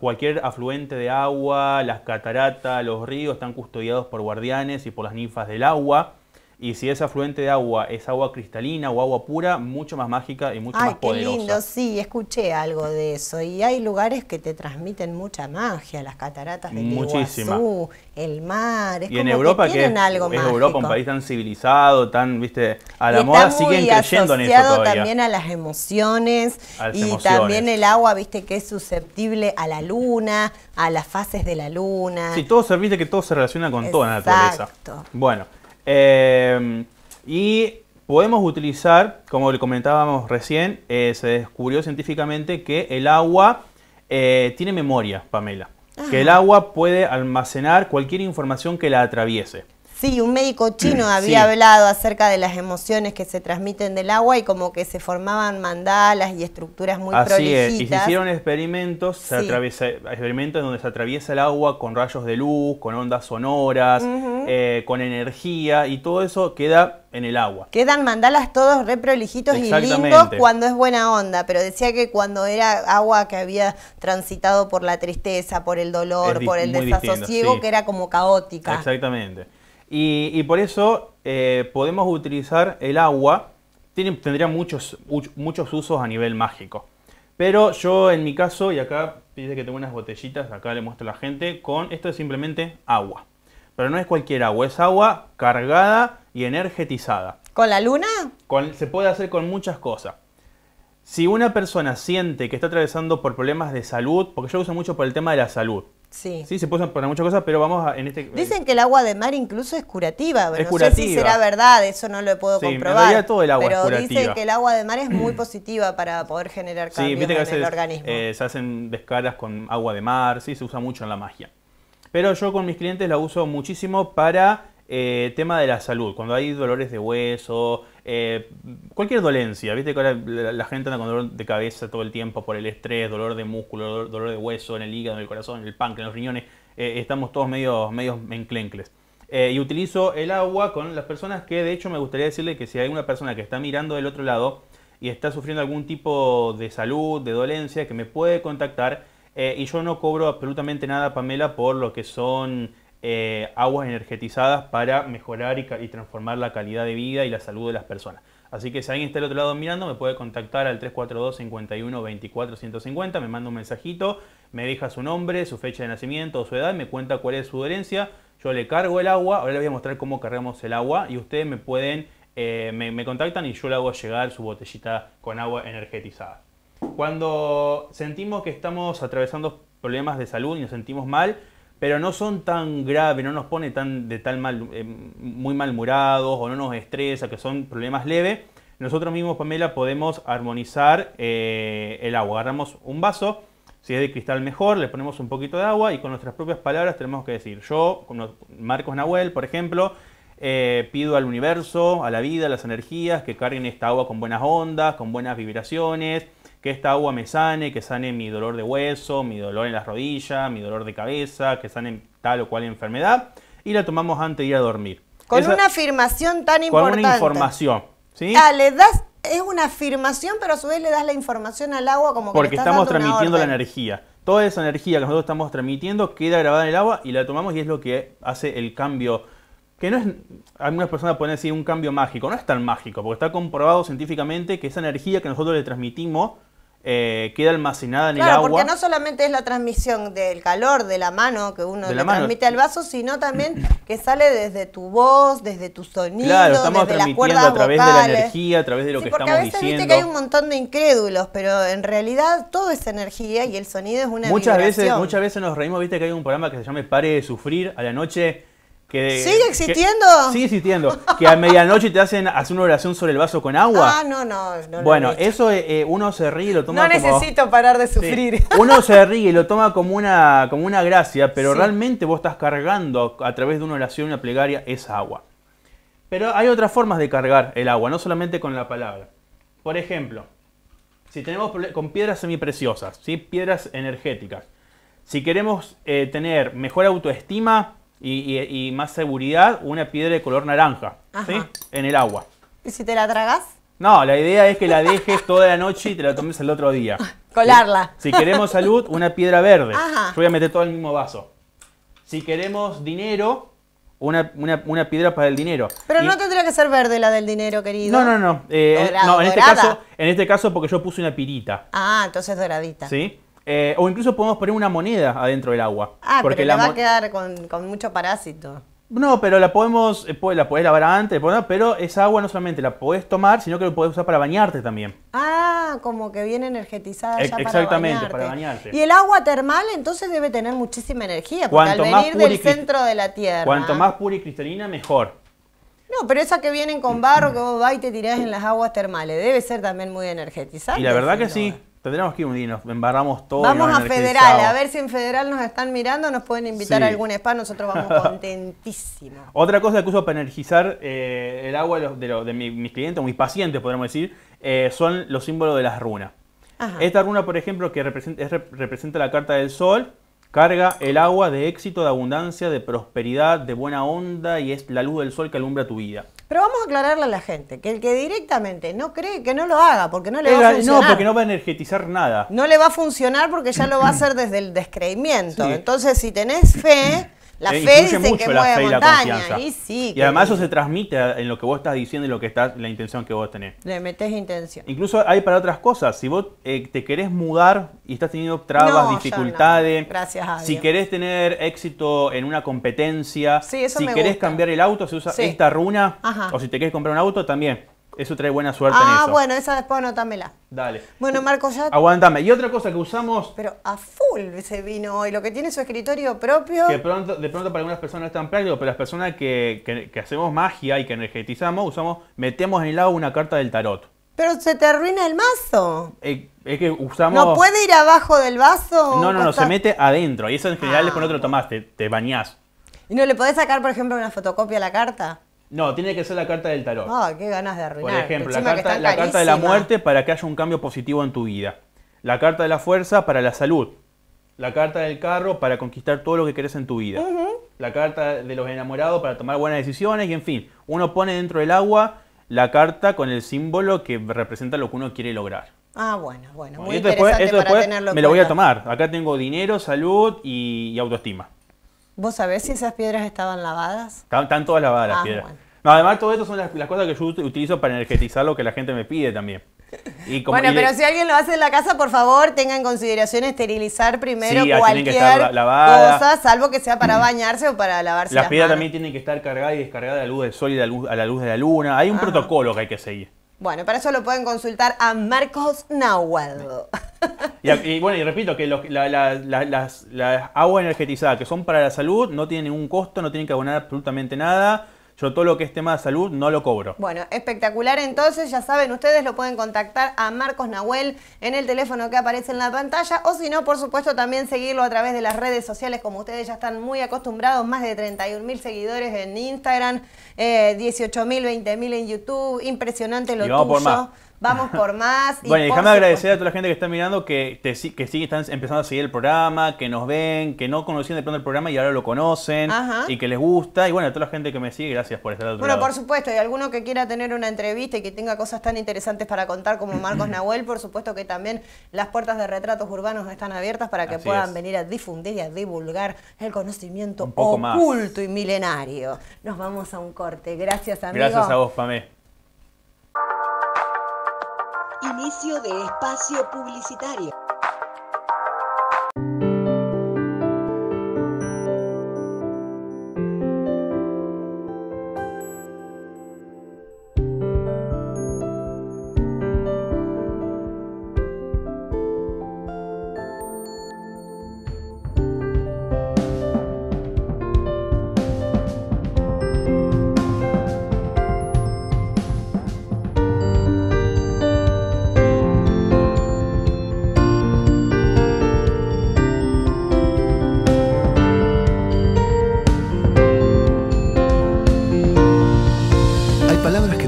cualquier afluente de agua, las cataratas, los ríos están custodiados por guardianes y por las ninfas del agua. Y si ese afluente de agua es agua cristalina o agua pura, mucho más mágica y mucho más poderosa. Ay, qué lindo, sí, escuché algo de eso. Y hay lugares que te transmiten mucha magia, las cataratas del Iguazú, el mar. Es y en Europa, que, es, algo es Europa, un país tan civilizado, tan, viste, a la moda, siguen creyendo en eso todavía. también a las emociones. y también el agua, viste, que es susceptible a la luna, a las fases de la luna. Sí, todo se, viste que todo se relaciona con toda la naturaleza. Exacto. Bueno. Eh, y podemos utilizar, como le comentábamos recién, eh, se descubrió científicamente que el agua eh, tiene memoria, Pamela. Que el agua puede almacenar cualquier información que la atraviese. Sí, un médico chino había hablado acerca de las emociones que se transmiten del agua y como que se formaban mandalas y estructuras muy Así Es. Y se hicieron experimentos, experimentos donde se atraviesa el agua con rayos de luz, con ondas sonoras, eh, con energía y todo eso queda en el agua. Quedan mandalas todos re prolijitos y lindos cuando es buena onda, pero decía que cuando era agua que había transitado por la tristeza, por el dolor, por el desasosiego, que era como caótica. Exactamente. Y, por eso eh, podemos utilizar el agua, Tiene, tendría muchos, muchos usos a nivel mágico. Pero yo en mi caso, y acá dice que tengo unas botellitas, acá le muestro a la gente, con esto es simplemente agua. Pero no es cualquier agua, es agua cargada y energetizada. ¿Con la luna? se puede hacer con muchas cosas. Si una persona siente que está atravesando por problemas de salud, porque yo uso mucho por el tema de la salud. Sí. Sí, se pueden poner muchas cosas, pero vamos a, en este... Dicen que el agua de mar incluso es curativa. Es no curativa. sé si será verdad, eso no lo puedo sí, comprobar. En todo el agua pero es curativa. dicen que el agua de mar es muy positiva para poder generar cambios sí, en el organismo. Eh, se hacen descargas con agua de mar, sí, se usa mucho en la magia. Pero yo con mis clientes la uso muchísimo para eh, tema de la salud, cuando hay dolores de hueso, eh, cualquier dolencia, viste que ahora la, gente anda con dolor de cabeza todo el tiempo por el estrés, dolor de músculo, dolor, de hueso en el hígado, en el corazón, en el páncreas, en los riñones, eh, estamos todos medio, medio enclencles. y utilizo el agua con las personas que, de hecho, me gustaría decirle que si hay una persona que está mirando del otro lado y está sufriendo algún tipo de salud, de dolencia, que me puede contactar. y yo no cobro absolutamente nada, Pamela, por lo que son eh, aguas energetizadas para mejorar y, transformar la calidad de vida y la salud de las personas. Así que si alguien está del otro lado mirando, me puede contactar al 342 51 24 150, me manda un mensajito, me deja su nombre, su fecha de nacimiento su edad, me cuenta cuál es su dolencia, yo le cargo el agua, ahora les voy a mostrar cómo cargamos el agua y ustedes me pueden, eh, me, me contactan y yo le hago llegar su botellita con agua energetizada. Cuando sentimos que estamos atravesando problemas de salud y nos sentimos mal, pero no son tan graves, no nos pone tan de tal mal, eh, muy malmurados o no nos estresa, que son problemas leves, nosotros mismos, Pamela, podemos armonizar eh, el agua. Agarramos un vaso, si es de cristal mejor, le ponemos un poquito de agua y con nuestras propias palabras tenemos que decir, yo, con Marcos Nahuel, por ejemplo, eh, pido al universo, a la vida, a las energías, que carguen esta agua con buenas ondas, con buenas vibraciones, que esta agua me sane, que sane mi dolor de hueso, mi dolor en las rodillas, mi dolor de cabeza, que sane tal o cual enfermedad, y la tomamos antes de ir a dormir. Con una afirmación tan importante. Con una información. ¿sí? Ah, le das, es una afirmación, pero a su vez le das la información al agua como que Porque estamos transmitiendo la energía. Toda esa energía que nosotros estamos transmitiendo queda grabada en el agua y la tomamos y es lo que hace el cambio que no es, algunas personas pueden decir un cambio mágico, no es tan mágico, porque está comprobado científicamente que esa energía que nosotros le transmitimos eh, queda almacenada en el agua. Porque no solamente es la transmisión del calor de la mano que uno le transmite al vaso, sino también que sale desde tu voz, desde tu sonido, claro, estamos desde transmitiendo a través de la energía, a través de lo que estamos diciendo. Porque a veces viste que hay un montón de incrédulos, pero en realidad todo es energía y el sonido es una muchas vibración. Veces, muchas veces nos reímos, viste que hay un programa que se llama Pare de Sufrir a la noche ¿Sigue existiendo? sigue existiendo. Que a medianoche te hacen hacer una oración sobre el vaso con agua. Ah, no, no. bueno, eso eh, uno se ríe y lo toma no como... No necesito parar de sufrir. Uno se ríe y lo toma como una, como una gracia, pero realmente vos estás cargando a, través de una oración, una plegaria, esa agua. Pero hay otras formas de cargar el agua, no solamente con la palabra. Por ejemplo, si tenemos con piedras semipreciosas, ¿sí? piedras energéticas, si queremos eh, tener mejor autoestima, y, más seguridad, una piedra de color naranja ¿sí? en el agua. ¿Y si te la tragas? No, la idea es que la dejes toda la noche y te la tomes el otro día. Colarla. Si queremos salud, una piedra verde. Yo voy a meter todo en el mismo vaso. Si queremos dinero, una, piedra para el dinero. Pero no tendría que ser verde la del dinero, querido. No, no, no. Eh, no en, este caso, en este caso porque yo puse una pirita. Ah, entonces doradita. ¿Sí? Eh, o incluso podemos poner una moneda adentro del agua. Ah, porque pero la va a quedar con, mucho parásito. No, pero la podemos, eh, la podés lavar antes, pero esa agua no solamente la podés tomar, sino que la podés usar para bañarte también. Ah, como que viene energetizada ya Exactamente, para bañarte. Y el agua termal entonces debe tener muchísima energía, porque al venir del centro de la Tierra. Cuanto más pura y cristalina, mejor. No, pero esa que vienen con barro que vos vas y te tirás en las aguas termales, debe ser también muy energetizada. Y la verdad que sí. Tendríamos que ir un día, nos embarramos todo. Vamos a Federal, a ver si en Federal nos están mirando, nos pueden invitar a algún spa, nosotros vamos contentísimos. Otra cosa que uso para energizar eh, el agua de, de, mis clientes, o mis pacientes, podríamos decir, eh, son los símbolos de las runas. Esta runa, por ejemplo, que representa, representa la carta del sol, carga el agua de éxito, de abundancia, de prosperidad, de buena onda y es la luz del sol que alumbra tu vida. Pero vamos a aclararle a la gente que el que directamente no cree que no lo haga porque no le va a funcionar. No, porque no va a energetizar nada. No le va a funcionar porque ya lo va a hacer desde el descreimiento. Entonces, si tenés fe, La eh, fe dicen mucho que la fe y la confianza. y sí, y además eso se transmite en lo que vos estás diciendo y lo que estás, la intención que vos tenés. Le metes intención. Incluso hay para otras cosas. Si vos eh, te querés mudar y estás teniendo trabas, No, dificultades, no. Gracias a si Dios. querés tener éxito en una competencia, Sí, eso si me querés gusta. cambiar el auto, se usa Sí. esta runa, Ajá. o si te querés comprar un auto, también. Eso trae buena suerte en Ah, eso. bueno, esa después anótamela. Dale. Bueno, Marco, ya... Aguantame. Y otra cosa que usamos, Pero a full ese vino hoy. Lo que tiene su escritorio propio. que pronto, de pronto para algunas personas no es tan práctico, pero las personas que, que- que hacemos magia y que energetizamos, usamos, metemos en el agua una carta del tarot. Pero se te arruina el mazo. Eh, es que usamos... ¿No puede ir abajo del vaso? No, no, no, se mete adentro. Y eso en general Ah, es cuando te lo tomás, te, te bañás. ¿Y no le podés sacar, por ejemplo, una fotocopia a la carta? No, tiene que ser la carta del tarot. Ah, qué ganas de Por arruinar. ejemplo, la carta, la carta de la muerte para que haya un cambio positivo en tu vida. La carta de la fuerza para la salud. La carta del carro para conquistar todo lo que querés en tu vida. La carta de los enamorados para tomar buenas decisiones y en fin, uno pone dentro del agua la carta con el símbolo que representa lo que uno quiere lograr. Ah, bueno, bueno. Muy Y esto después, interesante esto para después tenerlo me lo voy a tomar. Acá tengo dinero, salud y, y autoestima. ¿Vos sabés si esas piedras estaban lavadas? Están, están todas lavadas las Ah, piedras. bueno. No, además todo esto son las, las cosas que yo ut- utilizo para energetizar lo que la gente me pide también. Y como- bueno, y pero si alguien lo hace en la casa, por favor, tenga en consideración esterilizar primero Sí, ah, que cualquier lavadas. cosa, salvo que sea para bañarse o para lavarse las las piedras manos. también tienen que estar cargadas y descargadas a la luz del sol y a la luz, a la luz de la luna. Hay un Ajá. protocolo que hay que seguir. Bueno, para eso lo pueden consultar a Marcos Nahuel. Y, y bueno, y repito que los- la- la- la- las, las aguas energetizadas que son para la salud no tienen ningún costo, no tienen que abonar absolutamente nada. Yo todo lo que es tema de salud no lo cobro. Bueno, espectacular. Entonces, ya saben, ustedes lo pueden contactar a Marcos Nahuel en el teléfono que aparece en la pantalla o si no, por supuesto, también seguirlo a través de las redes sociales, como ustedes ya están muy acostumbrados, más de 31 mil seguidores en Instagram, eh, 18 mil, 20 mil en YouTube. Impresionante lo Y vamos por tuyo. más. Vamos por más. y Bueno, y déjame agradecer a toda la gente que está mirando que, te, que sigue están empezando a seguir el programa, que nos ven, que no conocían de pronto el programa y ahora lo conocen Ajá. y que les gusta. Y bueno, a toda la gente que me sigue, gracias por estar al otro Bueno, lado. por supuesto, y alguno que quiera tener una entrevista y que tenga cosas tan interesantes para contar como Marcos Nahuel, por supuesto que también las puertas de retratos urbanos están abiertas para que Así puedan es. venir a difundir y a divulgar el conocimiento más. oculto y milenario. Nos vamos a un corte. Gracias, amigo. Gracias a vos, Pamé. Inicio de espacio publicitario.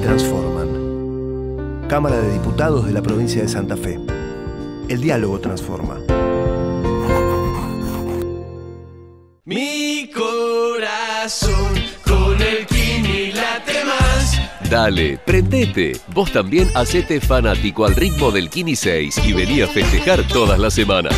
Transforman. Cámara de Diputados de la provincia de Santa Fe. El diálogo transforma. Mi corazón con el Kini late más. Dale, prendete. Vos también hacete fanático al ritmo del Kini 6 y vení a festejar todas las semanas.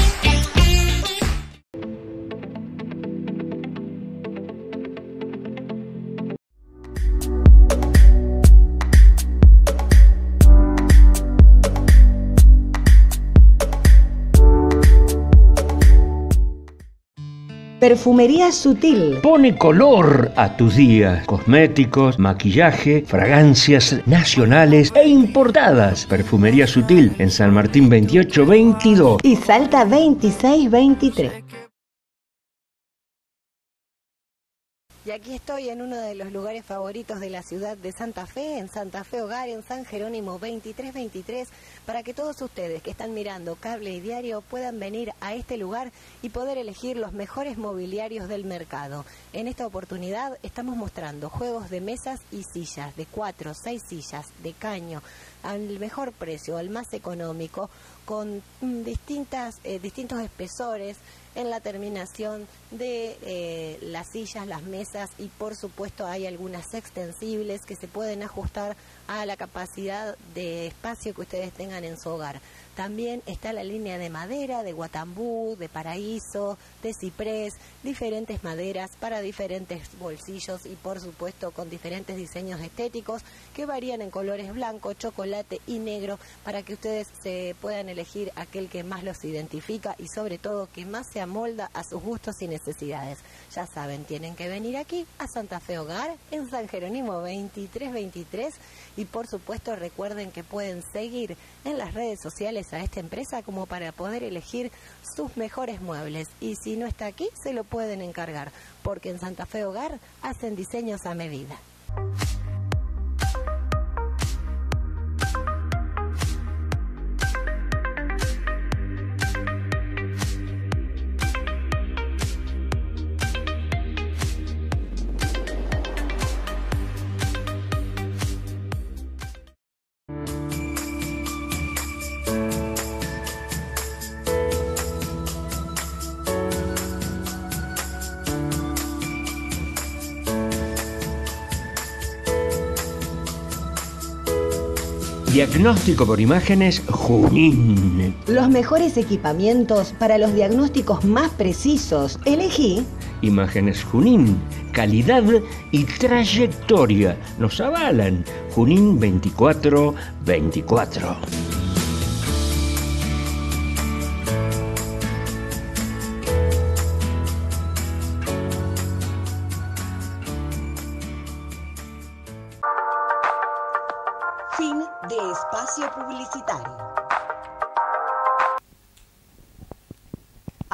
Perfumería sutil. Pone color a tus días. Cosméticos, maquillaje, fragancias nacionales e importadas. Perfumería sutil en San Martín 2822. Y Salta 2623. Y aquí estoy en uno de los lugares favoritos de la ciudad de Santa Fe, en Santa Fe Hogar, en San Jerónimo 2323, para que todos ustedes que están mirando cable y diario puedan venir a este lugar y poder elegir los mejores mobiliarios del mercado. En esta oportunidad estamos mostrando juegos de mesas y sillas, de cuatro, seis sillas, de caño, al mejor precio, al más económico, con mm, distintas, eh, distintos espesores en la terminación de eh, las sillas, las mesas y por supuesto hay algunas extensibles que se pueden ajustar a la capacidad de espacio que ustedes tengan en su hogar. También está la línea de madera, de guatambú, de paraíso, de ciprés, diferentes maderas para diferentes bolsillos y por supuesto con diferentes diseños estéticos que varían en colores blanco, chocolate y negro para que ustedes se puedan elegir aquel que más los identifica y sobre todo que más se amolda a sus gustos y necesidades. Ya saben, tienen que venir aquí a Santa Fe Hogar en San Jerónimo 2323 y por supuesto recuerden que pueden seguir en las redes sociales a esta empresa como para poder elegir sus mejores muebles y si no está aquí se lo pueden encargar porque en Santa Fe Hogar hacen diseños a medida. Diagnóstico por imágenes Junín. Los mejores equipamientos para los diagnósticos más precisos. Elegí Imágenes Junín, calidad y trayectoria nos avalan. Junín 2424. 24.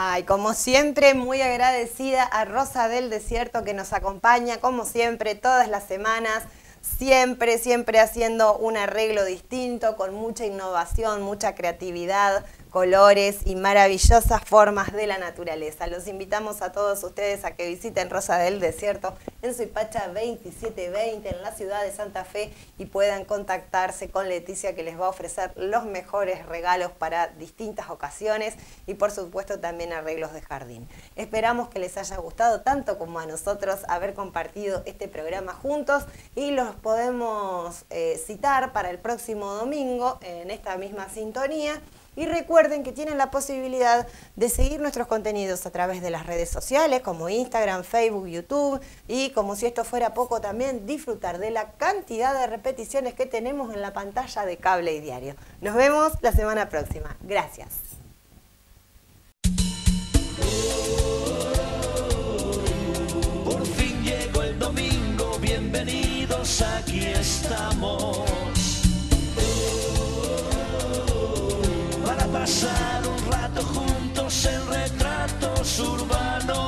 Ay, como siempre, muy agradecida a Rosa del Desierto que nos acompaña, como siempre, todas las semanas, siempre, siempre haciendo un arreglo distinto, con mucha innovación, mucha creatividad, colores y maravillosas formas de la naturaleza. Los invitamos a todos ustedes a que visiten Rosa del Desierto en Suipacha 2720 en la ciudad de Santa Fe y puedan contactarse con Leticia que les va a ofrecer los mejores regalos para distintas ocasiones y por supuesto también arreglos de jardín. Esperamos que les haya gustado tanto como a nosotros haber compartido este programa juntos y los podemos eh, citar para el próximo domingo en esta misma sintonía. Y recuerden que tienen la posibilidad de seguir nuestros contenidos a través de las redes sociales como Instagram, Facebook, YouTube y como si esto fuera poco también disfrutar de la cantidad de repeticiones que tenemos en la pantalla de cable y diario. Nos vemos la semana próxima. Gracias. Por fin llegó el domingo, bienvenidos, aquí estamos. pasar un rato juntos en retratos urbanos.